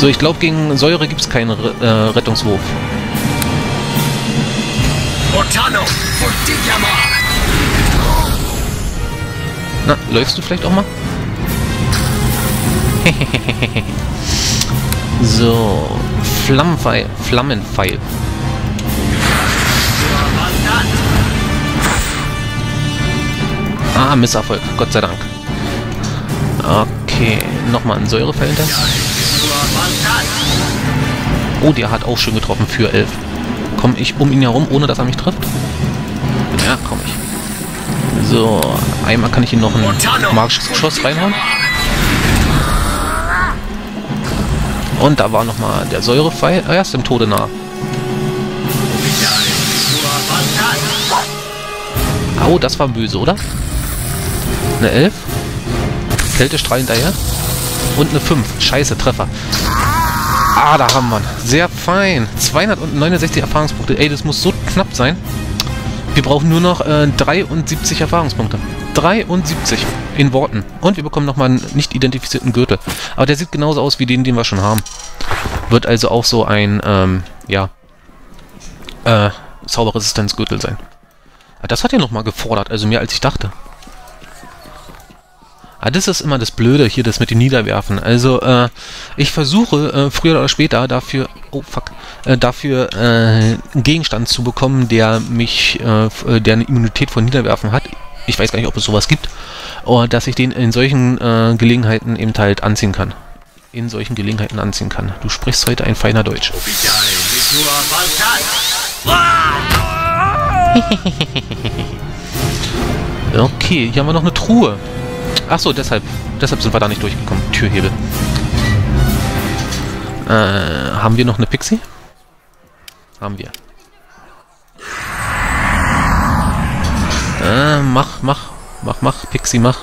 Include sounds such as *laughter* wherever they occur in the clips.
So, ich glaube, gegen Säure gibt es keinen äh, Rettungswurf. Na, läufst du vielleicht auch mal? *laughs* so, Flammenpfeil, Flammenpfeil. Ah, Misserfolg, Gott sei Dank. Okay, nochmal ein hinter. Oh, der hat auch schön getroffen für 11. Komme ich um ihn herum, ohne dass er mich trifft? Ja, komme ich. So, einmal kann ich ihn noch ein magisches Geschoss reinhauen. Und da war nochmal der Säurepfeil. Er ist dem Tode nah. Oh, das war böse, oder? Eine 11. Kältestrahl hinterher. Und eine 5. Scheiße, Treffer. Ah, da haben wir ihn. Sehr fein. 269 Erfahrungspunkte. Ey, das muss so knapp sein. Wir brauchen nur noch äh, 73 Erfahrungspunkte. 73 in Worten. Und wir bekommen nochmal einen nicht identifizierten Gürtel. Aber der sieht genauso aus wie den, den wir schon haben. Wird also auch so ein, ähm, ja, äh, Zauberresistenzgürtel sein. Das hat ja nochmal gefordert, also mehr als ich dachte. Ah, das ist immer das Blöde hier, das mit dem Niederwerfen. Also, äh, ich versuche äh, früher oder später dafür, oh fuck, äh, dafür äh, einen Gegenstand zu bekommen, der mich, äh, äh, der eine Immunität von Niederwerfen hat. Ich weiß gar nicht, ob es sowas gibt. Oder dass ich den in solchen äh, Gelegenheiten eben halt anziehen kann. In solchen Gelegenheiten anziehen kann. Du sprichst heute ein feiner Deutsch. *laughs* okay, hier haben wir noch eine Truhe. Achso, deshalb, deshalb sind wir da nicht durchgekommen. Türhebel. Äh, haben wir noch eine Pixie? Haben wir. Äh, mach, mach, mach, mach, Pixie, mach.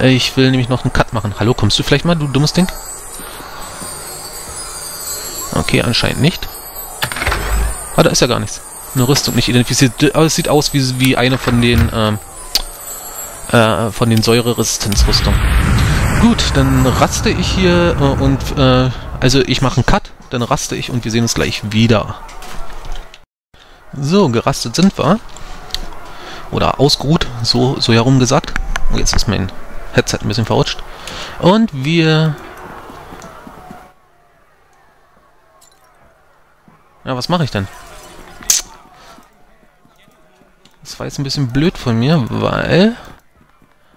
Äh, ich will nämlich noch einen Cut machen. Hallo, kommst du vielleicht mal, du dummes Ding? Okay, anscheinend nicht. Ah, da ist ja gar nichts. Eine Rüstung nicht identifiziert. Aber es sieht aus wie, wie eine von den, ähm, äh, von den Säureresistenzrüstungen. Gut, dann raste ich hier äh, und, äh, also ich mache einen Cut, dann raste ich und wir sehen uns gleich wieder. So, gerastet sind wir. Oder ausgeruht, so, so herum gesagt. Oh, jetzt ist mein Headset ein bisschen verrutscht. Und wir... Ja, was mache ich denn? Das war jetzt ein bisschen blöd von mir, weil...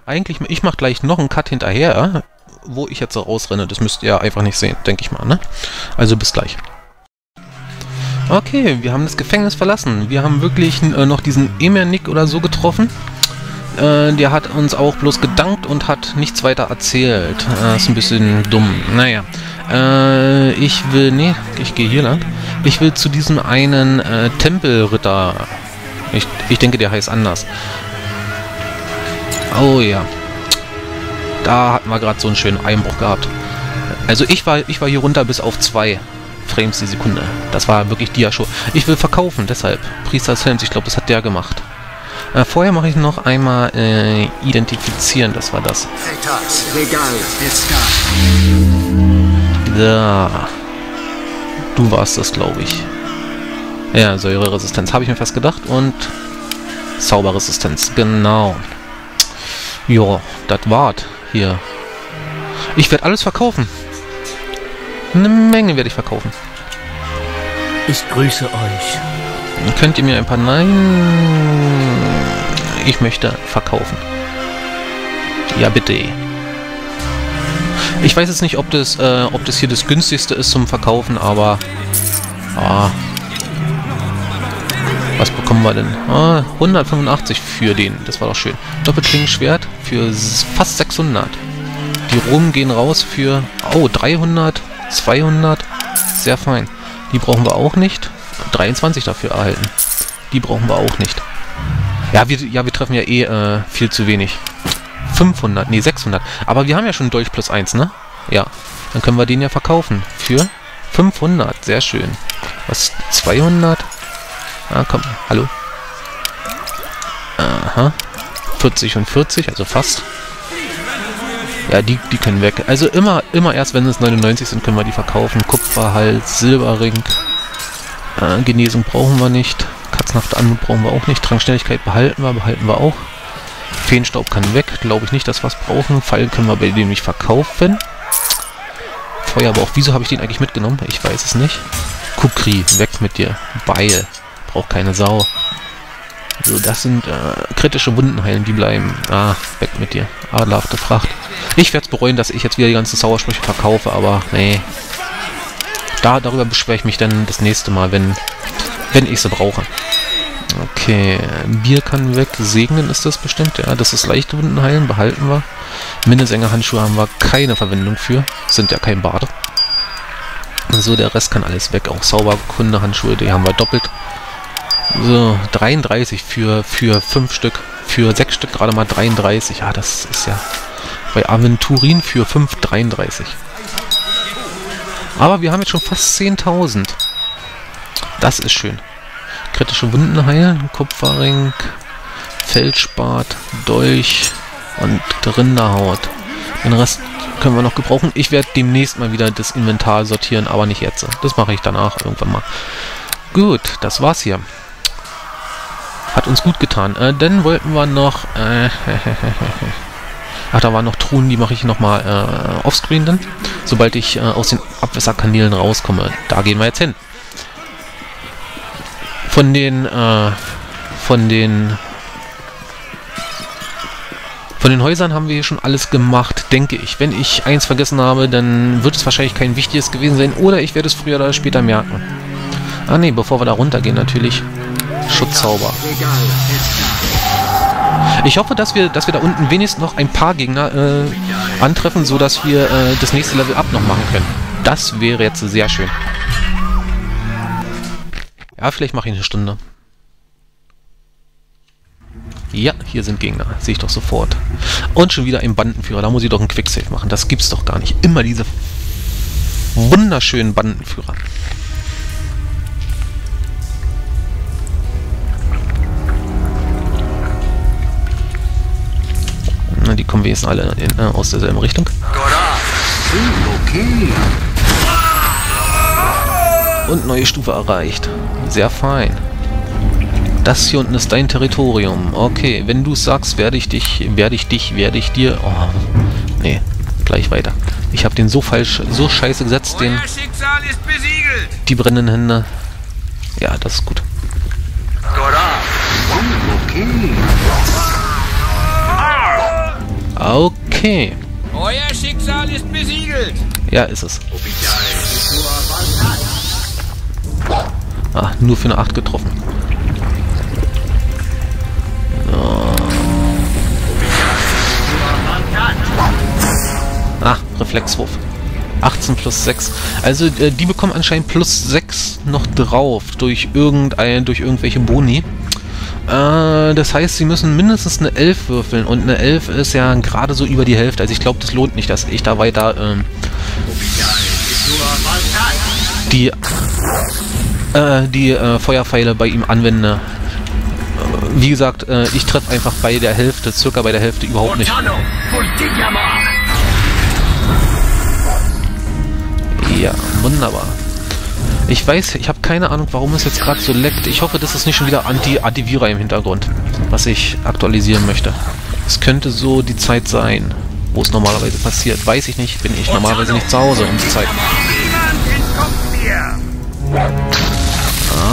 Eigentlich, ich mache gleich noch einen Cut hinterher, wo ich jetzt rausrenne. Das müsst ihr einfach nicht sehen, denke ich mal, ne? Also bis gleich. Okay, wir haben das Gefängnis verlassen. Wir haben wirklich äh, noch diesen Emernick oder so getroffen. Äh, der hat uns auch bloß gedankt und hat nichts weiter erzählt. Äh, ist ein bisschen dumm. Naja. Äh, ich will... Nee, ich gehe hier lang. Ich will zu diesem einen äh, Tempelritter. Ich, ich denke, der heißt anders. Oh ja. Da hatten wir gerade so einen schönen Einbruch gehabt. Also ich war, ich war hier runter bis auf zwei Frames die Sekunde. Das war wirklich Dia-Show. Ich will verkaufen, deshalb. Priesters Helms, ich glaube, das hat der gemacht. Äh, vorher mache ich noch einmal äh, identifizieren, das war das. Da. Du warst das, glaube ich. Ja, Säureresistenz habe ich mir fast gedacht und Zauberresistenz, genau. Ja, das war's hier. Ich werde alles verkaufen. Eine Menge werde ich verkaufen. Ich grüße euch. Könnt ihr mir ein paar... Nein... Ich möchte verkaufen. Ja, bitte. Ich weiß jetzt nicht, ob das, äh, ob das hier das günstigste ist zum Verkaufen, aber... Ah, was bekommen wir denn? Ah, 185 für den. Das war doch schön. Doppelklingenschwert für fast 600. Die Rum gehen raus für... Oh, 300, 200. Sehr fein. Die brauchen wir auch nicht. 23 dafür erhalten. Die brauchen wir auch nicht. Ja, wir, ja, wir treffen ja eh äh, viel zu wenig. 500, nee, 600. Aber wir haben ja schon Dolch plus 1, ne? Ja. Dann können wir den ja verkaufen. Für 500. Sehr schön. Was? 200? Ah, komm, hallo. Aha. 40 und 40, also fast. Ja, die, die können weg. Also immer, immer erst, wenn es 99 sind, können wir die verkaufen. Kupferhals, Silberring. Äh, Genesung brauchen wir nicht. Katzenhafte Anmut brauchen wir auch nicht. Trankschnelligkeit behalten wir, behalten wir auch. Feenstaub kann weg. Glaube ich nicht, dass wir es brauchen. Pfeil können wir bei dem nicht verkaufen. Feuer aber auch. Wieso habe ich den eigentlich mitgenommen? Ich weiß es nicht. Kukri, weg mit dir. Beil. Braucht keine Sau. So, das sind äh, kritische Wunden heilen, die bleiben. Ah, weg mit dir. Adlerhafte Fracht. Ich werde es bereuen, dass ich jetzt wieder die ganzen Sauersprüche verkaufe, aber nee. Da, darüber beschwere ich mich dann das nächste Mal, wenn, wenn ich sie brauche. Okay, Bier kann weg. Segnen ist das bestimmt. Ja, das ist leichte Wunden heilen, behalten wir. Minnesänger-Handschuhe haben wir keine Verwendung für. Sind ja kein Bade. So, der Rest kann alles weg. Auch Sauberkunde-Handschuhe, die haben wir doppelt. So, 33 für, für 5 Stück. Für 6 Stück gerade mal 33. Ja, das ist ja bei Aventurin für 5 33. Aber wir haben jetzt schon fast 10.000. Das ist schön. Kritische Wunden heilen, Kupferring, Feldspat, Dolch und Rinderhaut. Den Rest können wir noch gebrauchen. Ich werde demnächst mal wieder das Inventar sortieren, aber nicht jetzt. Das mache ich danach irgendwann mal. Gut, das war's hier. Hat uns gut getan. Äh, dann wollten wir noch... Äh, *laughs* Ach, da waren noch Truhen, die mache ich nochmal äh, offscreen dann. Sobald ich äh, aus den Abwässerkanälen rauskomme. Da gehen wir jetzt hin. Von den... Äh, von den... Von den Häusern haben wir hier schon alles gemacht, denke ich. Wenn ich eins vergessen habe, dann wird es wahrscheinlich kein wichtiges gewesen sein. Oder ich werde es früher oder später merken. Ah ne, bevor wir da runtergehen natürlich. Schutzzauber. Ich hoffe, dass wir, dass wir da unten wenigstens noch ein paar Gegner äh, antreffen, sodass wir äh, das nächste Level up noch machen können. Das wäre jetzt sehr schön. Ja, vielleicht mache ich eine Stunde. Ja, hier sind Gegner. Sehe ich doch sofort. Und schon wieder ein Bandenführer. Da muss ich doch einen Quicksave machen. Das gibt's doch gar nicht. Immer diese wunderschönen Bandenführer. Na, die kommen wenigstens alle in, äh, aus derselben Richtung. Und neue Stufe erreicht. Sehr fein. Das hier unten ist dein Territorium. Okay, wenn du sagst, werde ich dich, werde ich dich, werde ich dir... Oh, nee, gleich weiter. Ich habe den so falsch, so scheiße gesetzt, den... Die brennenden Hände. Ja, das ist gut. Okay. Euer Schicksal ist besiegelt. Ja, ist es. Ah, nur für eine 8 getroffen. So. Ah, Reflexwurf. 18 plus 6. Also äh, die bekommen anscheinend plus 6 noch drauf durch irgendein, durch irgendwelche Boni. Äh, das heißt, sie müssen mindestens eine 11 würfeln und eine 11 ist ja gerade so über die Hälfte. Also ich glaube, das lohnt nicht, dass ich da weiter ähm, die, äh, die äh, Feuerpfeile bei ihm anwende. Äh, wie gesagt, äh, ich treffe einfach bei der Hälfte, circa bei der Hälfte überhaupt nicht. Ja, wunderbar. Ich weiß, ich habe keine Ahnung, warum es jetzt gerade so leckt. Ich hoffe, das ist nicht schon wieder Anti-Antivira im Hintergrund, was ich aktualisieren möchte. Es könnte so die Zeit sein, wo es normalerweise passiert. Weiß ich nicht, bin ich normalerweise nicht zu Hause um die Zeit.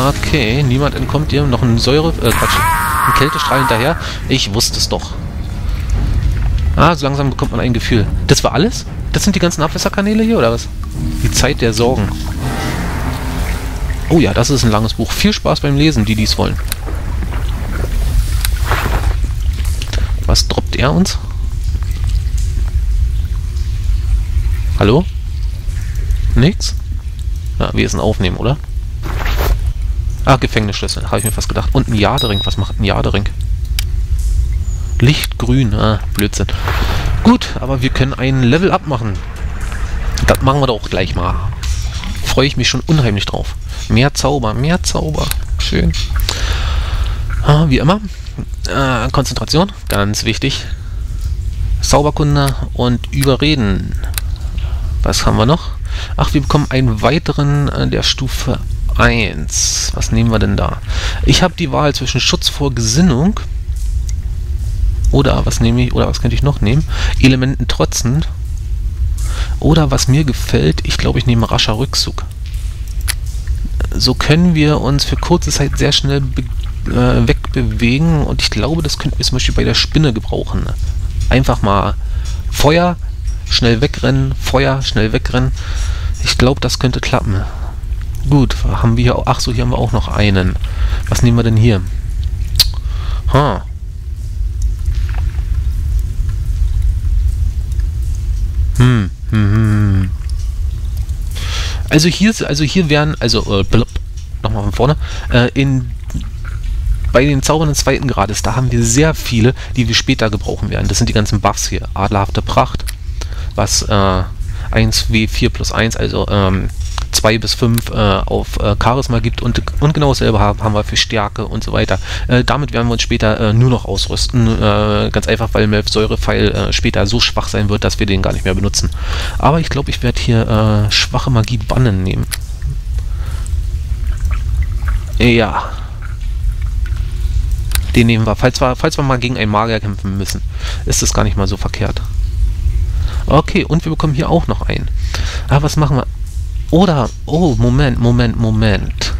Okay, niemand entkommt dir. Noch ein Säure... Äh, Quatsch. Ein Kältestrahl hinterher. Ich wusste es doch. Ah, so langsam bekommt man ein Gefühl. Das war alles? Das sind die ganzen Abwässerkanäle hier, oder was? Die Zeit der Sorgen. Oh ja, das ist ein langes Buch. Viel Spaß beim Lesen, die dies wollen. Was droppt er uns? Hallo? Nix? Ja, wir sind aufnehmen, oder? Ah, Gefängnisschlüssel. Habe ich mir fast gedacht. Und ein Jadering. Was macht ein Jadering? Lichtgrün. Ah, Blödsinn. Gut, aber wir können ein Level up machen. Das machen wir doch gleich mal. Freue ich mich schon unheimlich drauf. Mehr Zauber, mehr Zauber. Schön. Ah, wie immer. Äh, Konzentration, ganz wichtig. Zauberkunde und Überreden. Was haben wir noch? Ach, wir bekommen einen weiteren äh, der Stufe 1. Was nehmen wir denn da? Ich habe die Wahl zwischen Schutz vor Gesinnung oder was nehme ich, oder was könnte ich noch nehmen? Elementen trotzend. Oder was mir gefällt, ich glaube, ich nehme rascher Rückzug. So können wir uns für kurze Zeit sehr schnell äh, wegbewegen und ich glaube, das könnten wir zum Beispiel bei der Spinne gebrauchen. Einfach mal Feuer, schnell wegrennen, Feuer, schnell wegrennen. Ich glaube, das könnte klappen. Gut, haben wir hier, ach so, hier haben wir auch noch einen. Was nehmen wir denn hier? Ha. Hm. Also hier, also hier wären, also, äh, nochmal von vorne, äh, in bei den Zaubern des zweiten Grades, da haben wir sehr viele, die wir später gebrauchen werden. Das sind die ganzen Buffs hier. Adlerhafte Pracht, was äh, 1W4 plus 1, also ähm, 2 bis 5 äh, auf äh, Charisma gibt und, und genau dasselbe haben, haben wir für Stärke und so weiter. Äh, damit werden wir uns später äh, nur noch ausrüsten, äh, ganz einfach, weil Melf Säurepfeil äh, später so schwach sein wird, dass wir den gar nicht mehr benutzen. Aber ich glaube, ich werde hier schwache Magie bannen nehmen. Ja, den nehmen wir. Falls wir, falls wir mal gegen einen Magier kämpfen müssen, ist das gar nicht mal so verkehrt. Okay, und wir bekommen hier auch noch einen. Aber was machen wir? Oder, oh, Moment, Moment, Moment.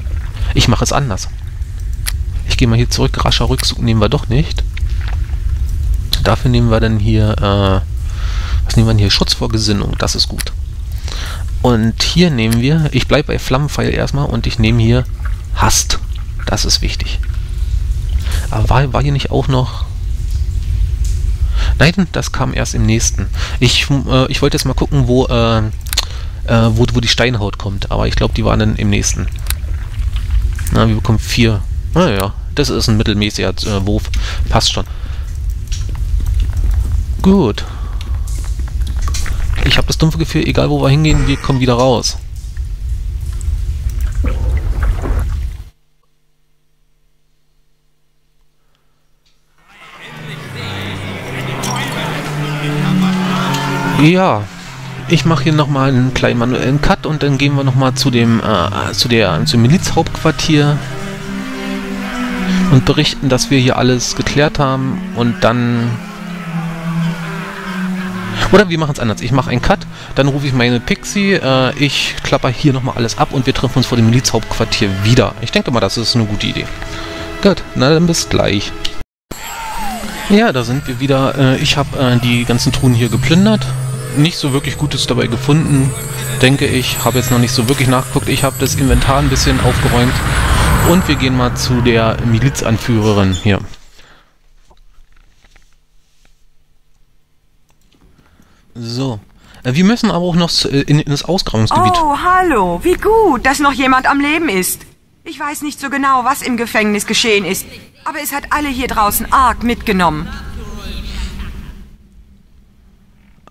Ich mache es anders. Ich gehe mal hier zurück. Rascher Rückzug nehmen wir doch nicht. Dafür nehmen wir dann hier, äh, was nehmen wir denn hier? Schutz vor Gesinnung. Das ist gut. Und hier nehmen wir, ich bleibe bei Flammenpfeil erstmal und ich nehme hier Hast. Das ist wichtig. Aber war, war hier nicht auch noch... Nein, das kam erst im nächsten. Ich, äh, ich wollte jetzt mal gucken, wo, äh, äh, wo, wo die Steinhaut kommt. Aber ich glaube, die waren dann im nächsten. Na, wir bekommen vier. Naja, das ist ein mittelmäßiger äh, Wurf. Passt schon. Gut. Ich habe das dumpfe Gefühl, egal wo wir hingehen, wir kommen wieder raus. Ja, ich mache hier nochmal einen kleinen manuellen Cut und dann gehen wir nochmal zu dem, äh, zu der, zum Milizhauptquartier und berichten, dass wir hier alles geklärt haben und dann... Oder wir machen es anders. Ich mache einen Cut, dann rufe ich meine Pixie, äh, ich klapper hier nochmal alles ab und wir treffen uns vor dem Milizhauptquartier wieder. Ich denke mal, das ist eine gute Idee. Gut, na dann bis gleich. Ja, da sind wir wieder. Äh, ich habe äh, die ganzen Truhen hier geplündert nicht so wirklich Gutes dabei gefunden, denke ich. Habe jetzt noch nicht so wirklich nachgeguckt. Ich habe das Inventar ein bisschen aufgeräumt. Und wir gehen mal zu der Milizanführerin hier. So. Äh, wir müssen aber auch noch äh, in, in das Ausgrabungsgebiet. Oh, hallo. Wie gut, dass noch jemand am Leben ist. Ich weiß nicht so genau, was im Gefängnis geschehen ist, aber es hat alle hier draußen arg mitgenommen.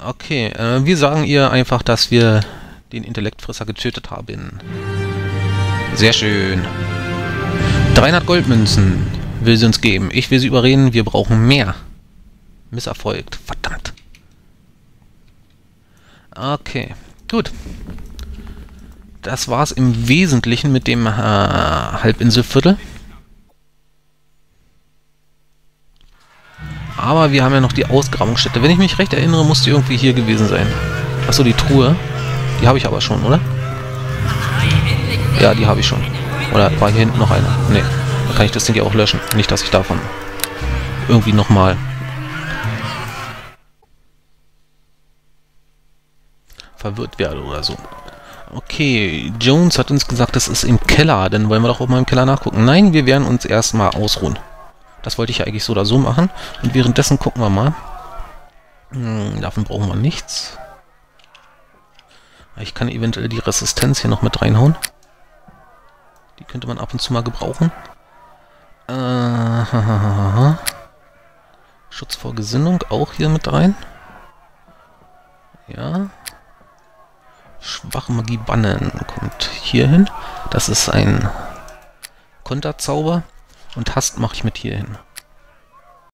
Okay, äh, wir sagen ihr einfach, dass wir den Intellektfresser getötet haben. Sehr schön. 300 Goldmünzen will sie uns geben. Ich will sie überreden, wir brauchen mehr. Misserfolgt. Verdammt. Okay, gut. Das war's im Wesentlichen mit dem äh, Halbinselviertel. Aber wir haben ja noch die Ausgrabungsstätte. Wenn ich mich recht erinnere, muss die irgendwie hier gewesen sein. Achso, die Truhe. Die habe ich aber schon, oder? Ja, die habe ich schon. Oder war hier hinten noch eine? Ne. Dann kann ich das Ding ja auch löschen. Nicht, dass ich davon irgendwie nochmal... verwirrt werde oder so. Okay, Jones hat uns gesagt, das ist im Keller. Dann wollen wir doch auch mal im Keller nachgucken. Nein, wir werden uns erstmal ausruhen. Das wollte ich ja eigentlich so oder so machen. Und währenddessen gucken wir mal. Hm, davon brauchen wir nichts. Ich kann eventuell die Resistenz hier noch mit reinhauen. Die könnte man ab und zu mal gebrauchen. Äh, *laughs* Schutz vor Gesinnung auch hier mit rein. Ja. Schwache Magie bannen kommt hier hin. Das ist ein Konterzauber. Und Hast mache ich mit hier hin.